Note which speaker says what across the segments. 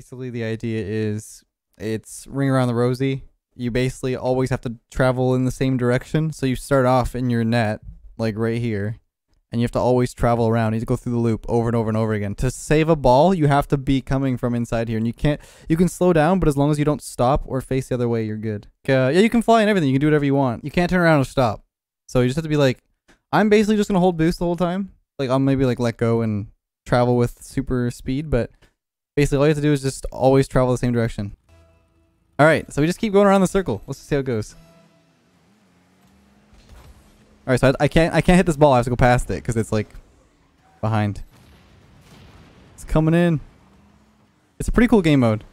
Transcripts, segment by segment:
Speaker 1: basically the idea is it's ring around the rosy. You basically always have to travel in the same direction. So you start off in your net, like right here, and you have to always travel around. You need to go through the loop over and over and over again. To save a ball, you have to be coming from inside here, and you can't. You can slow down, but as long as you don't stop or face the other way, you're good. Uh, yeah, you can fly and everything. You can do whatever you want. You can't turn around or stop. So you just have to be like, I'm basically just gonna hold boost the whole time. Like I'll maybe like let go and travel with super speed, but basically all you have to do is just always travel the same direction. All right, so we just keep going around the circle. Let's see how it goes. All right, so I, I can't I can't hit this ball. I have to go past it because it's like behind. It's coming in. It's a pretty cool game mode.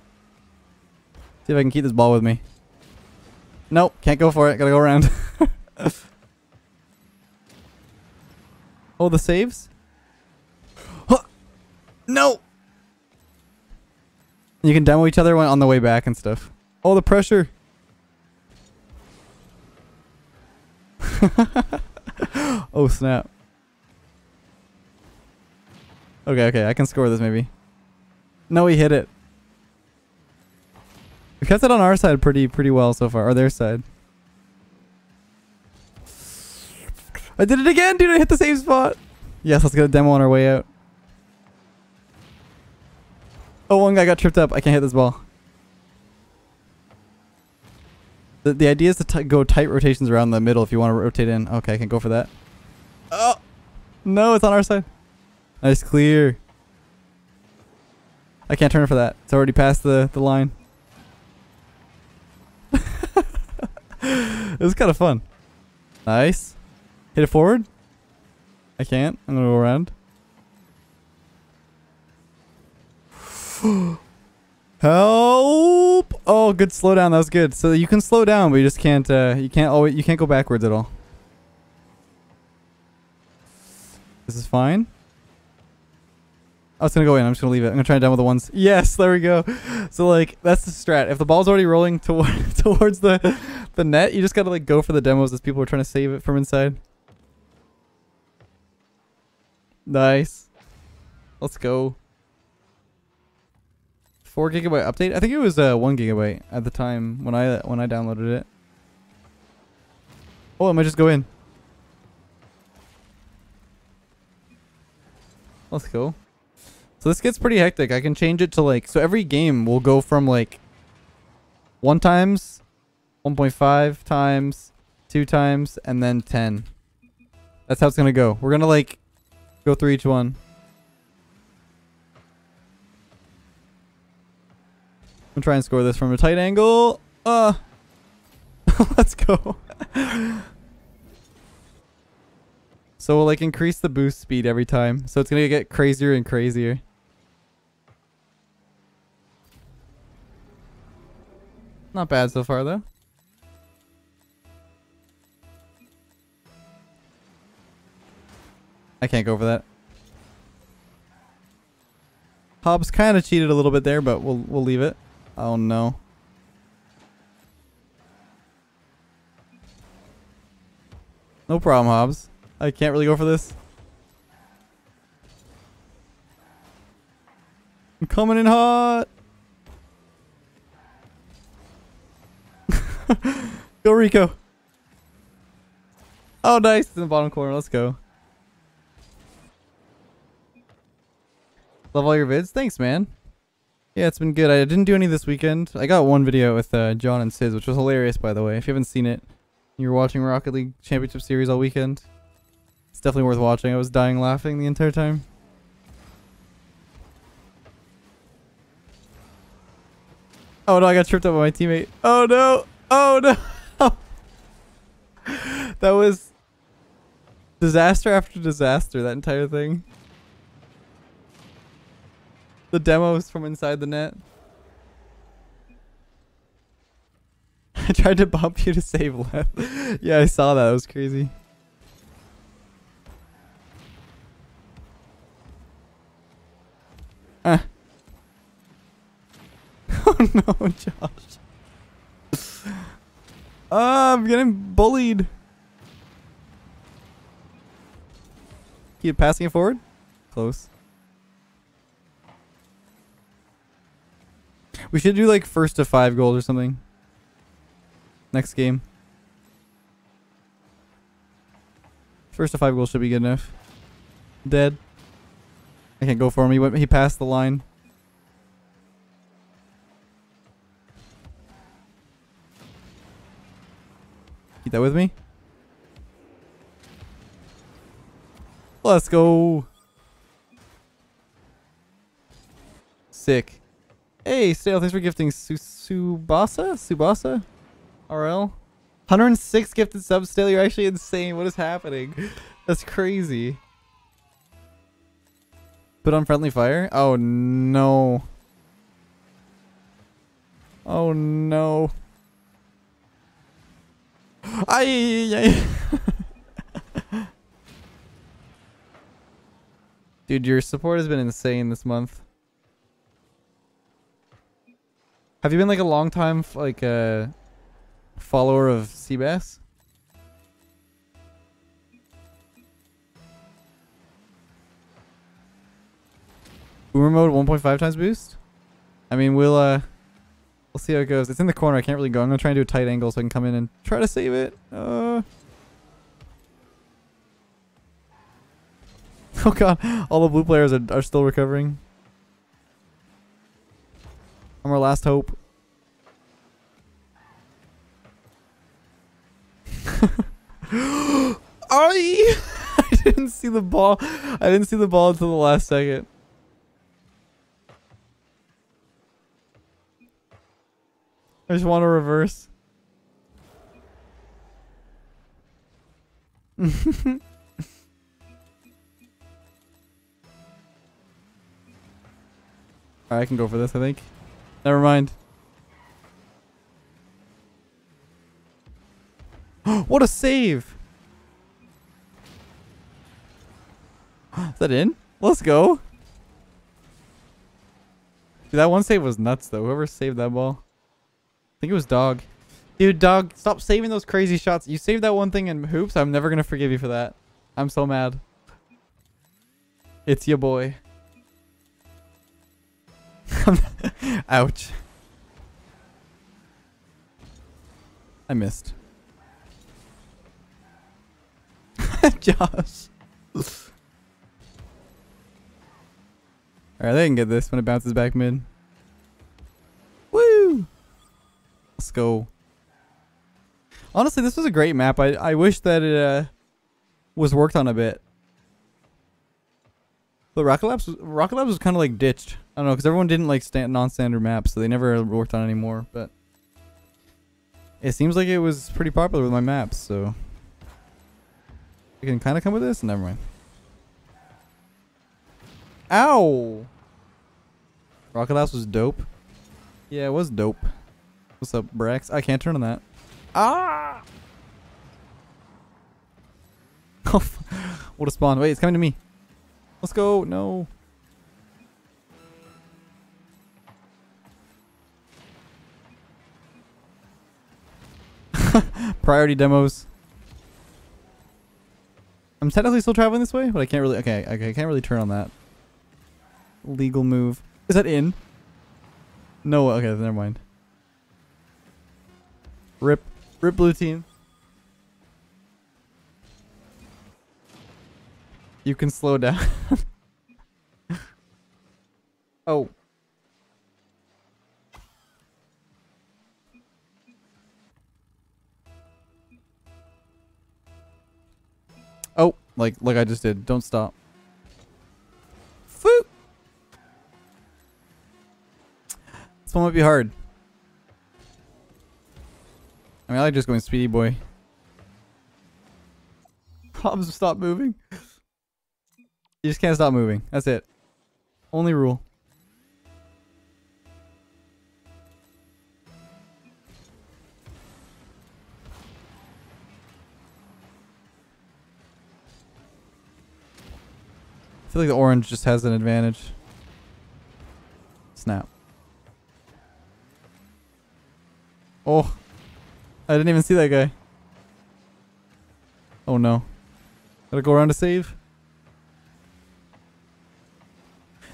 Speaker 1: See if I can keep this ball with me. Nope, can't go for it. Gotta go around. oh, the saves? Huh. No! You can demo each other on the way back and stuff. Oh, the pressure. oh, snap. Okay, okay, I can score this maybe. No, he hit it. We've kept it on our side pretty pretty well so far, or their side. I did it again, dude! I hit the same spot! Yes, let's get a demo on our way out. Oh, one guy got tripped up. I can't hit this ball. The, the idea is to go tight rotations around the middle if you want to rotate in. Okay, I can go for that. Oh! No, it's on our side. Nice clear. I can't turn for that. It's already past the, the line. it was kind of fun. Nice. Hit it forward. I can't. I'm going to go around. Help! Oh, good slowdown. That was good. So you can slow down, but you just can't. Uh, you can't always. You can't go backwards at all. This is fine. I was gonna go in. I'm just gonna leave it. I'm gonna try and demo the ones. Yes, there we go. So like that's the strat. If the ball's already rolling toward towards the the net, you just gotta like go for the demos as people are trying to save it from inside. Nice. Let's go. Four gigabyte update. I think it was uh one gigabyte at the time when I when I downloaded it. Oh, I might just go in. Let's go. So this gets pretty hectic. I can change it to like so every game will go from like one times, 1.5 times, two times, and then 10. That's how it's gonna go. We're gonna like go through each one. I'm trying to score this from a tight angle. Uh, let's go. so we'll like increase the boost speed every time. So it's gonna get crazier and crazier. Not bad so far though. I can't go for that. Hobbs kind of cheated a little bit there, but we'll we'll leave it. Oh no. No problem, Hobbs. I can't really go for this. I'm coming in hot. go Rico. Oh, nice. In the bottom corner. Let's go. Love all your vids. Thanks, man. Yeah, it's been good. I didn't do any this weekend. I got one video with uh, John and Sis, which was hilarious, by the way. If you haven't seen it, you were watching Rocket League Championship Series all weekend. It's definitely worth watching. I was dying laughing the entire time. Oh no, I got tripped up by my teammate. Oh no! Oh no! that was disaster after disaster, that entire thing. The demos from inside the net. I tried to bump you to save left. yeah, I saw that. That was crazy. Ah. oh no, Josh. Ah, I'm getting bullied. Keep passing it forward. Close. We should do like first to five gold or something. Next game. First to five goals should be good enough. Dead. I can't go for him. He went. He passed the line. Keep that with me. Let's go. Sick. Hey, Stale, thanks for gifting Su Subasa? Subasa? RL? 106 gifted subs, Stale, you're actually insane. What is happening? That's crazy. Put on friendly fire? Oh no. Oh no. I Dude, your support has been insane this month. Have you been like a long time like a uh, follower of Seabass? Boomer mode 1.5 times boost? I mean, we'll uh we'll see how it goes. It's in the corner. I can't really go. I'm going to try and do a tight angle so I can come in and try to save it. Uh Oh god, all the blue players are, are still recovering. I'm our last hope. I I didn't see the ball. I didn't see the ball until the last second. I just want to reverse. I can go for this, I think. Never mind. what a save! Is that in? Let's go. Dude, that one save was nuts though. Whoever saved that ball. I think it was Dog. Dude, Dog, stop saving those crazy shots. You saved that one thing in hoops. I'm never going to forgive you for that. I'm so mad. It's your boy. Ouch. I missed. Josh. Alright, they can get this when it bounces back mid. Woo! Let's go. Honestly, this was a great map. I, I wish that it uh, was worked on a bit. But Rocket Labs, Rocket Labs was kind of like ditched. I don't know, because everyone didn't like stand non-standard maps, so they never worked on anymore. But it seems like it was pretty popular with my maps, so I can kind of come with this. Never mind. Ow! Rocket Labs was dope. Yeah, it was dope. What's up, Brax? I can't turn on that. Ah! what a spawn. Wait, it's coming to me. Let's go. No. Priority demos. I'm technically still traveling this way, but I can't really. Okay, okay, I can't really turn on that. Legal move. Is that in? No, okay, never mind. Rip. Rip blue team. You can slow down. oh. Oh, like like I just did. Don't stop. Foop. This one might be hard. I mean, I like just going speedy boy. Problems stop moving. You just can't stop moving. That's it. Only rule. I feel like the orange just has an advantage. Snap. Oh. I didn't even see that guy. Oh no. Gotta go around to save.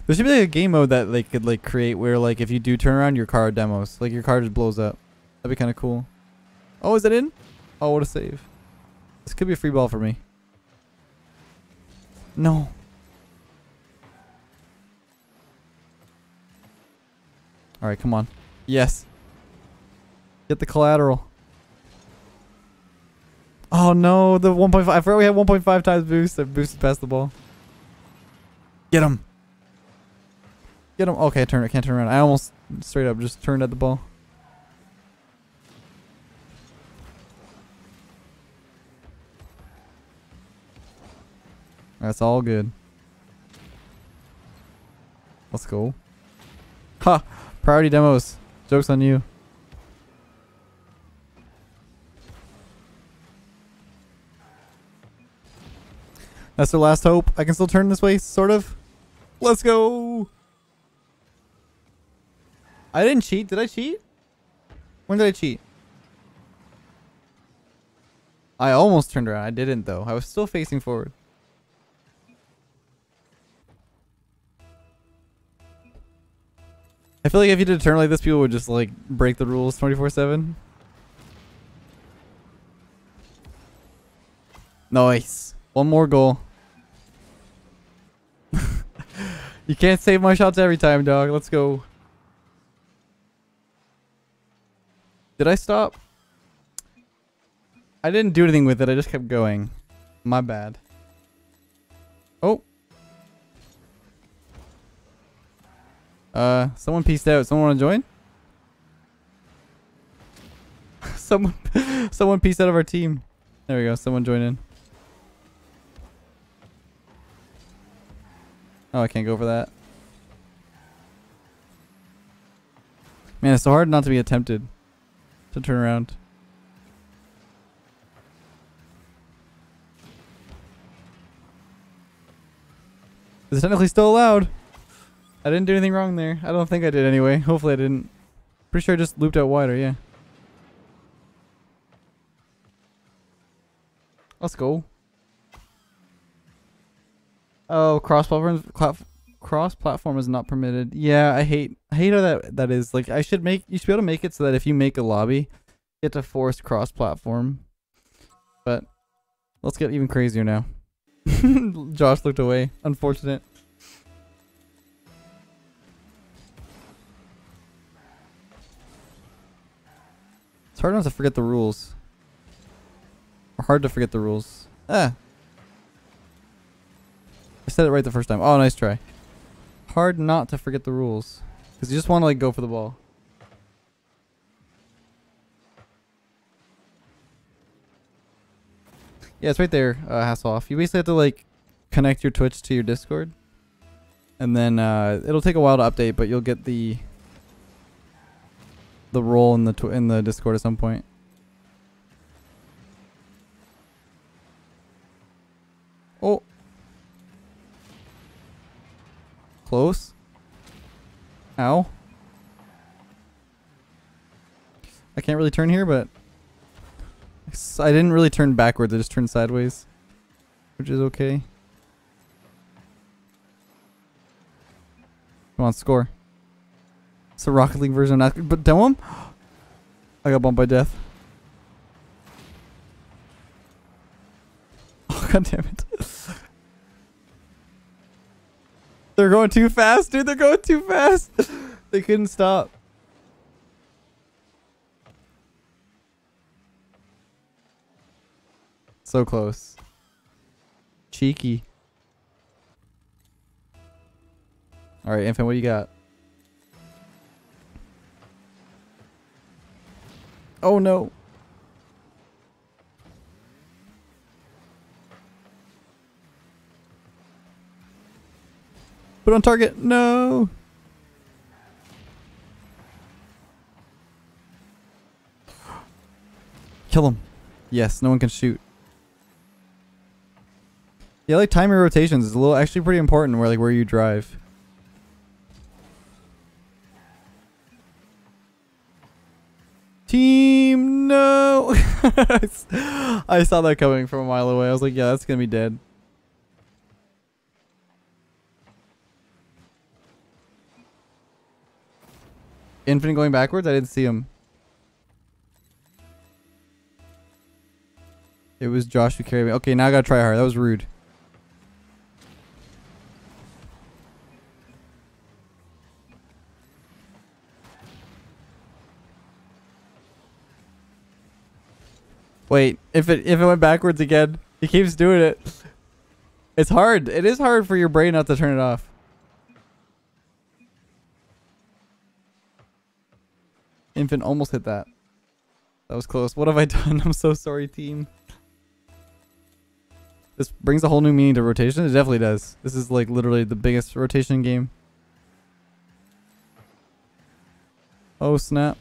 Speaker 1: There should be like a game mode that they could like create where like if you do turn around your car demos, like your car just blows up. That'd be kind of cool. Oh, is that in? Oh, what a save. This could be a free ball for me. No. All right, come on. Yes. Get the collateral. Oh no, the 1.5. I forgot we had 1.5 times boost. that boosted past the ball. Get him. Get him. Okay, turn. I can't turn around. I almost straight up just turned at the ball. That's all good. Let's go. Ha! Priority demos. Joke's on you. That's their last hope. I can still turn this way, sort of. Let's go! I didn't cheat. Did I cheat? When did I cheat? I almost turned around. I didn't, though. I was still facing forward. I feel like if you did a turn like this, people would just, like, break the rules 24-7. Nice. One more goal. you can't save my shots every time, dog. Let's go. Did I stop? I didn't do anything with it. I just kept going. My bad. Oh. Uh, someone pieced out. Someone want to join? someone, someone pieced out of our team. There we go. Someone join in. Oh, I can't go for that. Man, it's so hard not to be attempted to turn around. Is it technically still allowed? I didn't do anything wrong there. I don't think I did anyway. Hopefully I didn't. Pretty sure I just looped out wider, yeah. Let's go. Oh, cross platform cross platform is not permitted. Yeah, I hate I hate how that that is. Like I should make you should be able to make it so that if you make a lobby, it's a forced cross platform. But let's get even crazier now. Josh looked away. Unfortunate. It's hard not to forget the rules. Or hard to forget the rules. Ah, I said it right the first time. Oh, nice try. Hard not to forget the rules. Because you just want to like go for the ball. Yeah, it's right there, uh, Hasselhoff. You basically have to like connect your Twitch to your Discord. And then uh, it'll take a while to update, but you'll get the the role in the in the Discord at some point. Oh, close. Ow. I can't really turn here, but I didn't really turn backwards. I just turned sideways, which is okay. Come on, score. It's a Rocket League version. Not, but demo him? I got bumped by death. Oh, god damn it. They're going too fast, dude. They're going too fast. they couldn't stop. So close. Cheeky. All right, Infant, what do you got? Oh no. Put on target. No. Kill him. Yes, no one can shoot. Yeah, like timing rotations is a little actually pretty important where like where you drive. Team no I saw that coming from a mile away. I was like, yeah, that's gonna be dead. Infinite going backwards? I didn't see him. It was Josh who carried me. Okay, now I gotta try hard. That was rude. Wait, if it if it went backwards again, he keeps doing it. It's hard. It is hard for your brain not to turn it off. Infant almost hit that. That was close. What have I done? I'm so sorry, team. This brings a whole new meaning to rotation. It definitely does. This is like literally the biggest rotation game. Oh snap.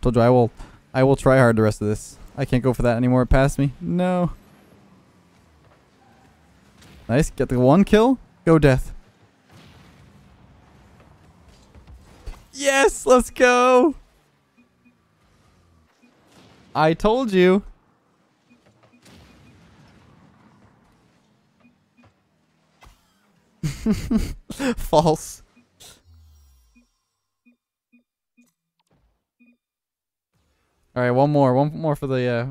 Speaker 1: Told you I will I will try hard the rest of this. I can't go for that anymore. Pass me. No. Nice. Get the one kill. Go death. Yes, let's go. I told you. False. All right, one more, one more for the uh,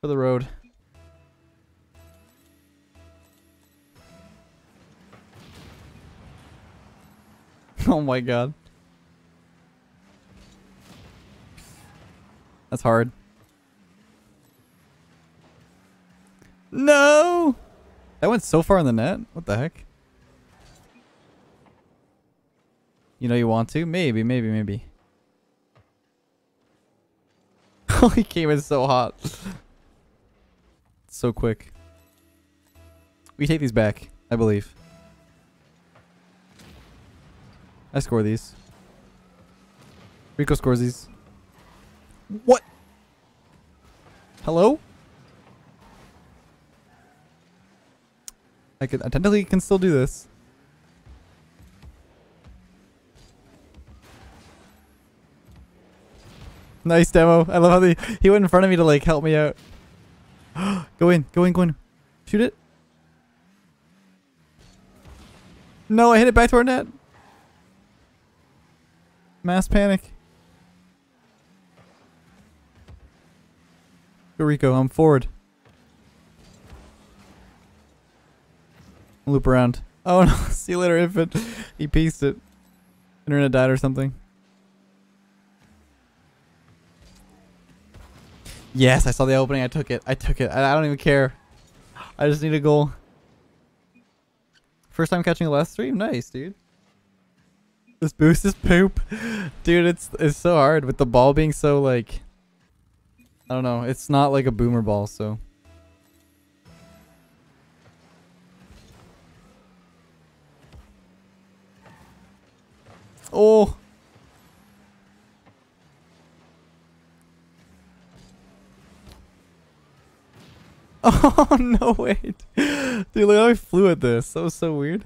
Speaker 1: for the road. oh my god. That's hard. No! That went so far in the net? What the heck? You know you want to? Maybe, maybe, maybe. He came in so hot. so quick. We take these back, I believe. I score these. Rico scores these. What? Hello? I could I technically can still do this. Nice demo. I love how they he went in front of me to like help me out. go in, go in, go in. Shoot it. No, I hit it back to our net. Mass panic. Go Rico, I'm forward. Loop around. Oh no, see you later, infant. He pieced it. Internet died or something. Yes, I saw the opening. I took it. I took it. I, I don't even care. I just need a goal. First time catching a last stream? Nice, dude. This boost is poop. Dude, it's it's so hard with the ball being so like I don't know. It's not like a boomer ball, so Oh, Oh, no, wait. Dude, look how I flew at this. That was so weird.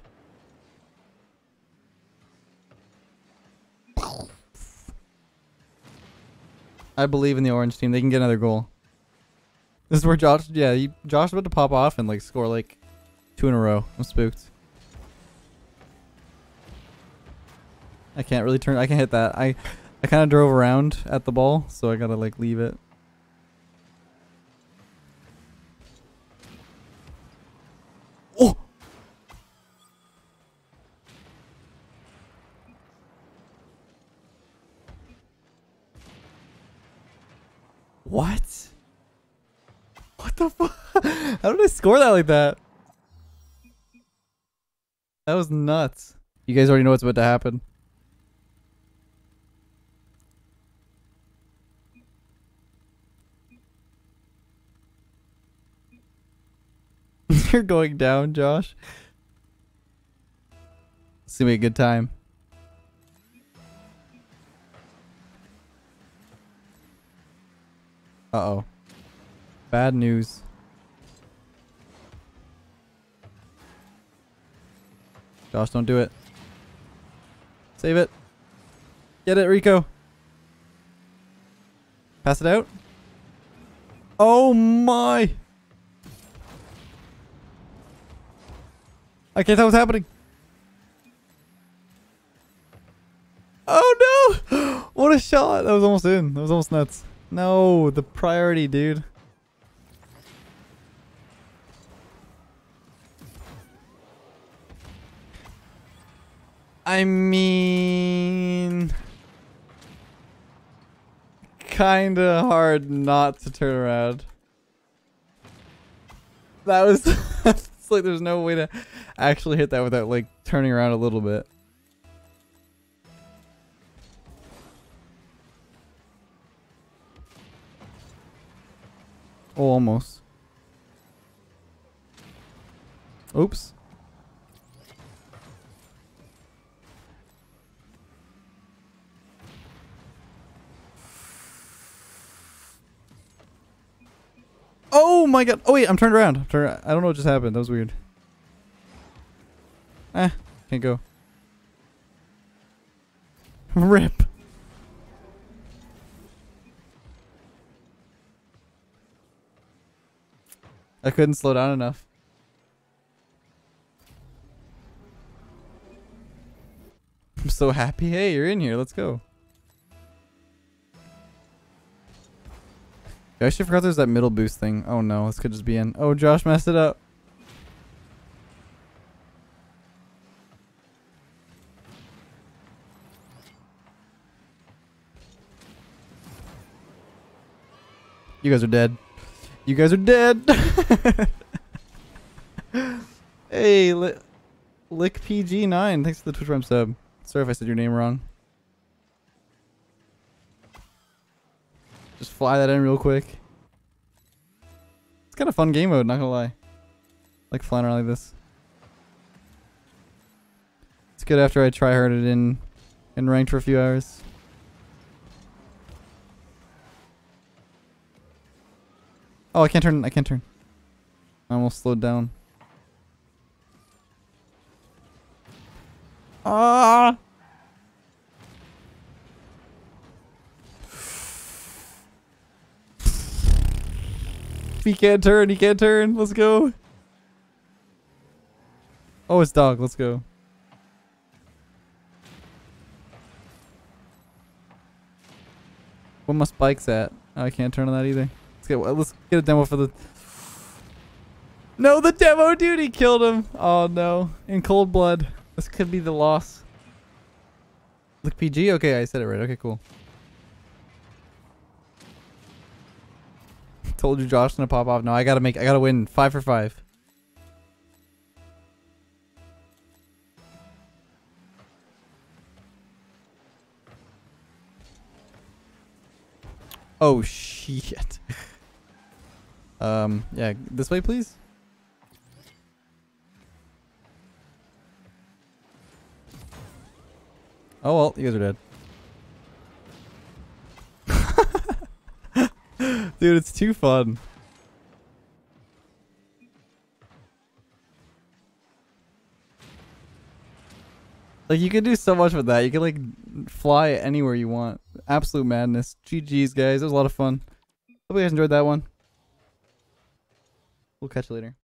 Speaker 1: I believe in the orange team. They can get another goal. This is where Josh, yeah, he, Josh about to pop off and like score like two in a row. I'm spooked. I can't really turn, I can hit that. I, I kind of drove around at the ball, so I gotta like leave it. Oh! What? What the fuck? How did I score that like that? That was nuts. You guys already know what's about to happen. You're going down, Josh. It's gonna be a good time. Uh-oh. Bad news. Josh, don't do it. Save it. Get it, Rico. Pass it out. Oh my. I can't tell what's happening. Oh no! What a shot! That was almost in. That was almost nuts. No, the priority, dude. I mean, kinda hard not to turn around. That was, it's like there's no way to actually hit that without like turning around a little bit. Oh, almost. Oops. Oh my god. Oh wait, I'm turned around. I'm turned I don't know what just happened. That was weird. Eh, can't go. Rip. I couldn't slow down enough. I'm so happy. Hey, you're in here. Let's go. I actually forgot there's that middle boost thing. Oh no, this could just be in. Oh, Josh messed it up. You guys are dead. You guys are dead. hey, li Lick PG9. Thanks for the Twitch Prime sub. Sorry if I said your name wrong. Fly that in real quick. It's kind of fun game mode, not gonna lie. Like flying around like this. It's good after I try hard it in in ranked for a few hours. Oh, I can't turn. I can't turn. I almost slowed down. Ah! He can't turn. He can't turn. Let's go. Oh, it's dog. Let's go. What my spikes at? Oh, I can't turn on that either. Let's get let's get a demo for the. No, the demo dude. He killed him. Oh no, in cold blood. This could be the loss. Look PG. Okay, I said it right. Okay, cool. Told you Josh's gonna pop off. No, I gotta make. I gotta win five for five. Oh shit. um. Yeah. This way, please. Oh well, you guys are dead. Dude, it's too fun. Like, you can do so much with that. You can, like, fly anywhere you want. Absolute madness. GG's, guys. It was a lot of fun. Hope you guys enjoyed that one. We'll catch you later.